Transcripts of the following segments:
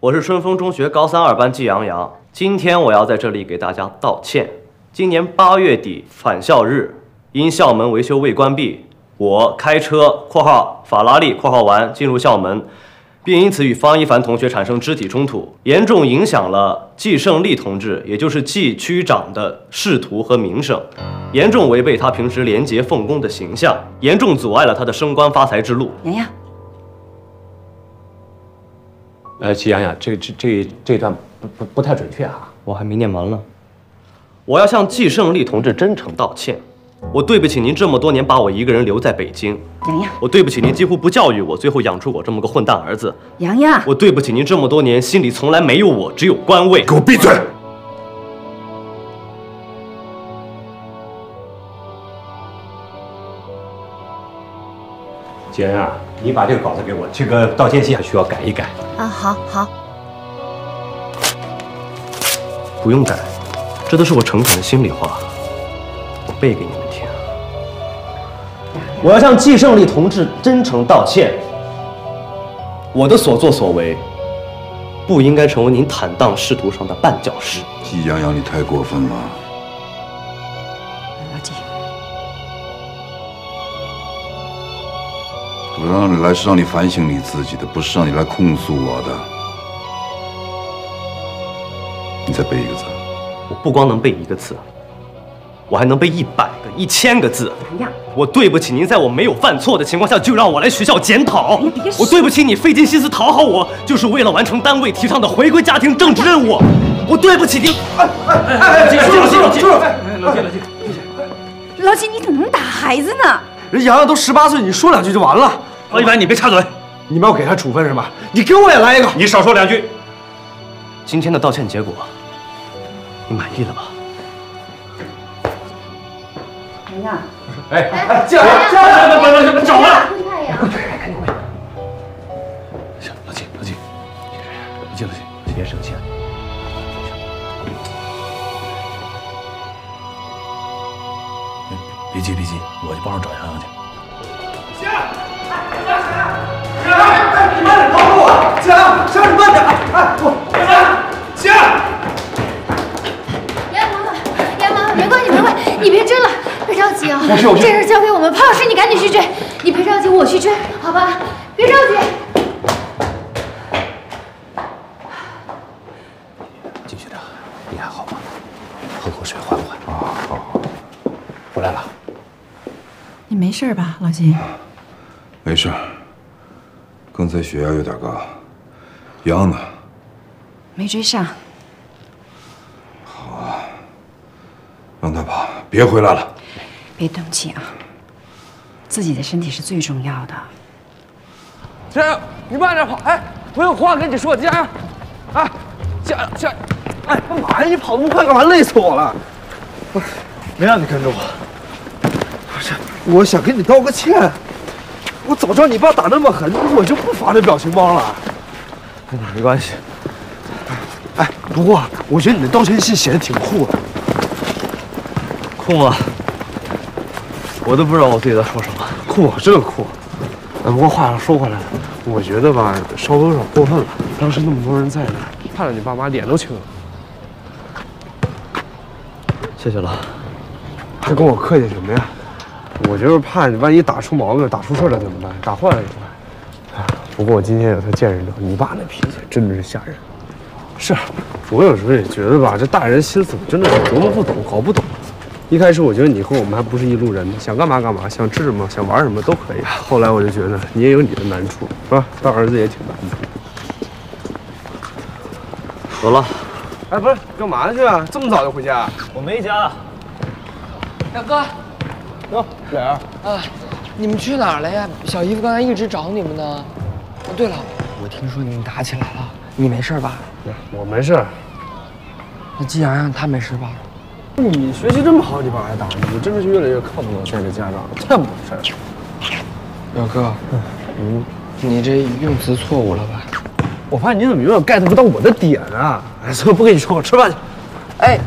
我是春风中学高三二班季阳阳，今天我要在这里给大家道歉。今年八月底返校日，因校门维修未关闭，我开车（括号法拉利）（括号完）进入校门，并因此与方一凡同学产生肢体冲突，严重影响了季胜利同志，也就是季区长的仕途和名声，严重违背他平时廉洁奉公的形象，严重阻碍了他的升官发财之路。洋洋，呃，季洋洋，这这这这段不不不太准确啊。我还没念完呢。我要向季胜利同志真诚道歉，我对不起您这么多年把我一个人留在北京，洋洋，我对不起您几乎不教育我，最后养出我这么个混蛋儿子，洋洋，我对不起您这么多年心里从来没有我，只有官位。给我闭嘴！季洋洋，你把这个稿子给我，这个道歉信还需要改一改。啊，好好，不用改，这都是我诚恳的心里话，我背给你们听。我要向季胜利同志真诚道歉，我的所作所为不应该成为您坦荡仕途上的绊脚石。季洋洋，你太过分了！我让你来是让你反省你自己的，不是让你来控诉我的。你再背一个字。我不光能背一个字，我还能背一百个、一千个字。洋洋，我对不起您，在我没有犯错的情况下就让我来学校检讨哎别。我对不起你，费尽心思讨好我，就是为了完成单位提倡的回归家庭政治任务。我对不起您。老季，你怎么能打孩子呢？人洋洋都十八岁，你说两句就完了。王一凡，你别插嘴。你们要给他处分是吧？你给我也来一个。你少说两句。今天的道歉结果，你满意了吧？洋洋，哎，进来！进来，别别别，走了。行，老季，老季，老季，老季，别生气。别急别急，我去帮着找洋洋去。哎，我，这样。杨妈妈，杨妈妈，没关系，没关系，你别追了，别着急啊。这事交给我们，潘老师，你赶紧去追。你别着急，我去追，好吧？别着急。金学长，你还好吗？喝口水缓缓。啊，好。回来！了。你没事吧，老金？没事，刚才血压有点高。杨呢？没追上。好啊让他跑，别回来了。别动气啊，自己的身体是最重要的。这样，你慢点跑。哎，我有话跟你说，加油！哎，加油加油！哎，干嘛呀？你跑那么快干嘛？累死我了！我没让你跟着我，不是，我想跟你道个歉。我早知道你爸打那么狠，我就不发这表情包了。跟你没关系。哎，不过我觉得你的道歉信写的挺酷的。酷吗？我都不知道我自己在说什么。酷，真的酷。呃，不过话又说回来了，我觉得吧，稍微有点过分了。当时那么多人在那，看着你爸妈脸都青了，谢谢了。还跟我客气什么呀？我就是怕你万一打出毛病、打出事儿了怎么办？打坏了怎么办？哎，不过我今天有他见识到，你爸那脾气真的是吓人。是，我有时候也觉得吧，这大人心思真的是琢磨不懂、搞不懂。一开始我觉得你和我们还不是一路人呢，想干嘛干嘛，想吃什么、想玩什么都可以。后来我就觉得你也有你的难处，是吧？当儿子也挺难的。走了。哎，不是，干嘛去啊？这么早就回家？我没家。大哥，哟，磊儿，啊，你们去哪儿了呀？小姨夫刚才一直找你们呢。哦，对了，我听说你们打起来了，你没事吧？我没事。那季洋洋他没事吧？你学习这么好，你爸还打你，你真的是越来越看不懂现在的家长了，太不懂事儿。表哥，嗯，你这用词错误了吧？我发现你怎么永远 get 不到我的点啊！哎，算了，不跟你说，我吃饭去。哎，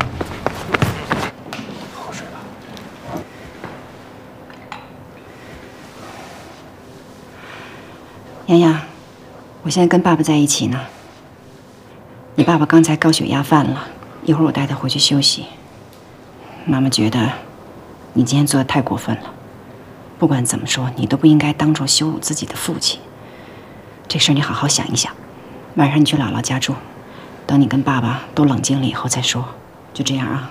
喝口水吧。洋洋，我现在跟爸爸在一起呢。你爸爸刚才高血压犯了，一会儿我带他回去休息。妈妈觉得你今天做的太过分了，不管怎么说，你都不应该当众羞辱自己的父亲。这事你好好想一想，晚上你去姥姥家住，等你跟爸爸都冷静了以后再说。就这样啊。